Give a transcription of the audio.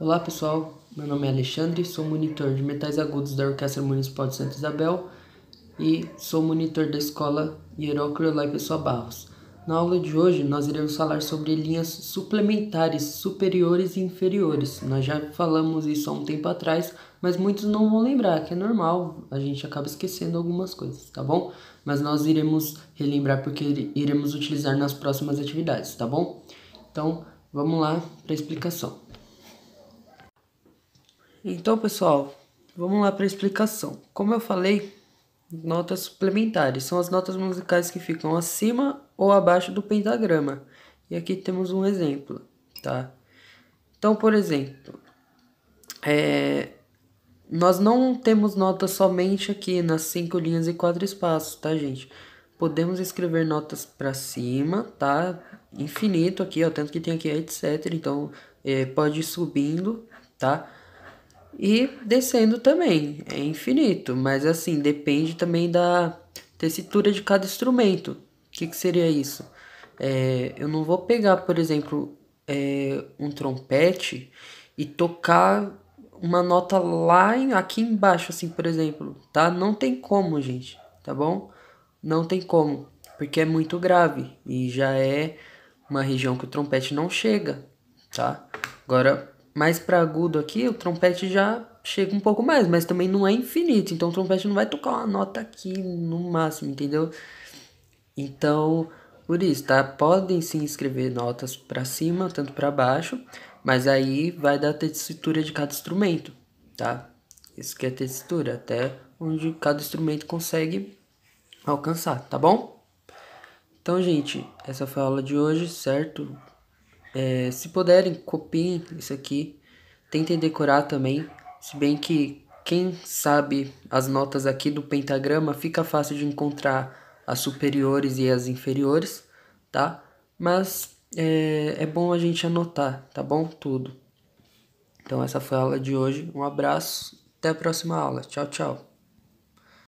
Olá pessoal, meu nome é Alexandre, sou monitor de metais agudos da Orquestra Municipal de Santa Isabel e sou monitor da escola Hieroclio Lai Pessoa Barros. Na aula de hoje nós iremos falar sobre linhas suplementares superiores e inferiores. Nós já falamos isso há um tempo atrás, mas muitos não vão lembrar, que é normal, a gente acaba esquecendo algumas coisas, tá bom? Mas nós iremos relembrar porque iremos utilizar nas próximas atividades, tá bom? Então, vamos lá para a explicação. Então, pessoal, vamos lá para a explicação. Como eu falei, notas suplementares são as notas musicais que ficam acima ou abaixo do pentagrama. E aqui temos um exemplo, tá? Então, por exemplo, é, nós não temos notas somente aqui nas cinco linhas e quatro espaços, tá, gente? Podemos escrever notas para cima, tá? Infinito aqui, ó, tanto que tem aqui etc. Então, é, pode ir subindo, tá? E descendo também, é infinito, mas assim, depende também da tessitura de cada instrumento. Que, que seria isso? É, eu não vou pegar, por exemplo, é, um trompete e tocar uma nota lá em, aqui embaixo, assim, por exemplo, tá? Não tem como, gente, tá bom? Não tem como, porque é muito grave e já é uma região que o trompete não chega, tá? Agora, mais para agudo aqui, o trompete já chega um pouco mais, mas também não é infinito. Então o trompete não vai tocar uma nota aqui no máximo, entendeu? Então, por isso, tá? Podem sim escrever notas para cima, tanto para baixo, mas aí vai dar a tessitura de cada instrumento, tá? Isso que é textura, até onde cada instrumento consegue alcançar, tá bom? Então, gente, essa foi a aula de hoje, certo? É, se puderem, copiem isso aqui. Tentem decorar também. Se bem que quem sabe as notas aqui do pentagrama fica fácil de encontrar as superiores e as inferiores, tá? Mas é, é bom a gente anotar, tá bom? Tudo. Então essa foi a aula de hoje. Um abraço, até a próxima aula. Tchau, tchau.